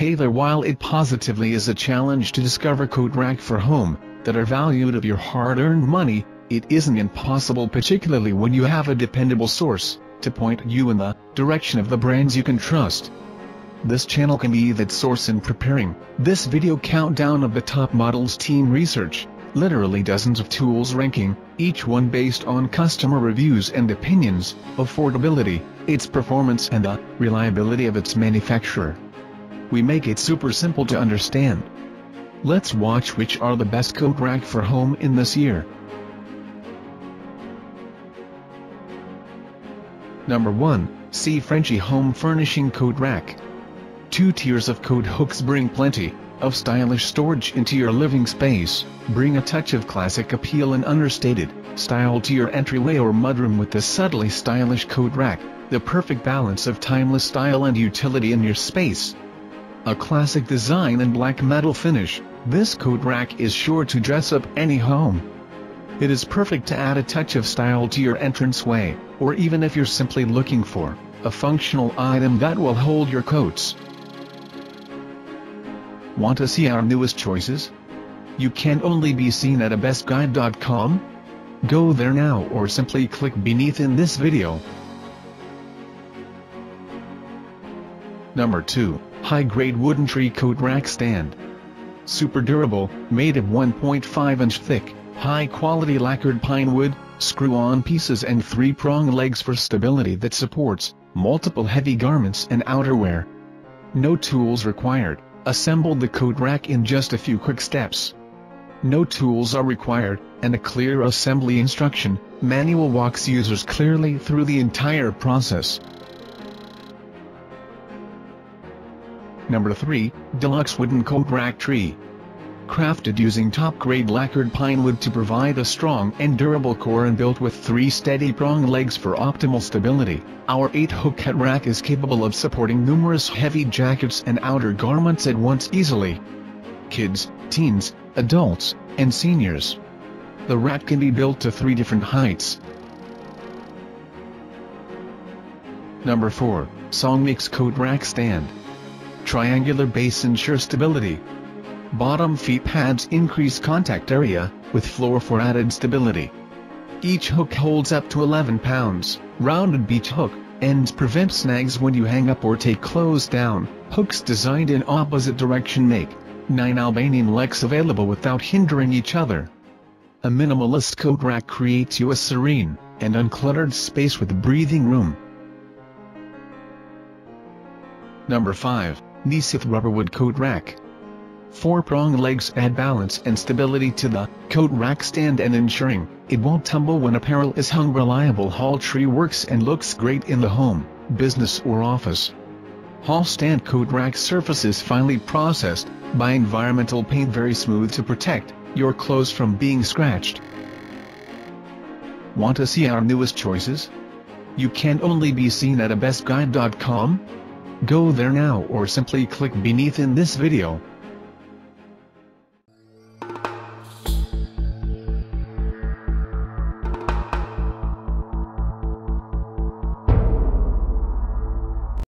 Hey while it positively is a challenge to discover coat rack for home, that are valued of your hard-earned money, it isn't impossible particularly when you have a dependable source, to point you in the direction of the brands you can trust. This channel can be that source in preparing this video countdown of the top models team research, literally dozens of tools ranking, each one based on customer reviews and opinions, affordability, its performance and the reliability of its manufacturer. We make it super simple to understand. Let's watch which are the best coat rack for home in this year. Number 1, C Frenchi Home Furnishing Coat Rack. Two tiers of coat hooks bring plenty of stylish storage into your living space, bring a touch of classic appeal and understated style to your entryway or mudroom with the subtly stylish coat rack, the perfect balance of timeless style and utility in your space. A classic design and black metal finish, this coat rack is sure to dress up any home. It is perfect to add a touch of style to your entranceway, or even if you're simply looking for a functional item that will hold your coats. Want to see our newest choices? You can only be seen at abestguide.com? Go there now or simply click beneath in this video. Number 2, High-grade wooden tree coat rack stand. Super durable, made of 1.5 inch thick, high-quality lacquered pine wood, screw-on pieces and three-prong legs for stability that supports multiple heavy garments and outerwear. No tools required, assemble the coat rack in just a few quick steps. No tools are required, and a clear assembly instruction manual walks users clearly through the entire process. Number 3, Deluxe Wooden Coat Rack Tree crafted using top-grade lacquered pine wood to provide a strong and durable core and built with three steady prong legs for optimal stability. Our 8-hook head rack is capable of supporting numerous heavy jackets and outer garments at once easily. Kids, teens, adults, and seniors. The rack can be built to three different heights. Number 4, Songmics Coat Rack Stand. Triangular base ensures stability, Bottom feet pads increase contact area, with floor for added stability. Each hook holds up to 11 pounds, rounded beech hook, ends prevent snags when you hang up or take clothes down, hooks designed in opposite direction make 9 Albanian legs available without hindering each other. A minimalist coat rack creates you a serene and uncluttered space with breathing room. Number 5, Neasyth Rubberwood Coat Rack Four-prong legs add balance and stability to the coat rack stand and ensuring it won't tumble when apparel is hung reliable Hall tree works and looks great in the home, business or office. Hall stand coat rack surface is finely processed by environmental paint very smooth to protect your clothes from being scratched. Want to see our newest choices? You can only be seen at abestguide.com? Go there now or simply click beneath in this video.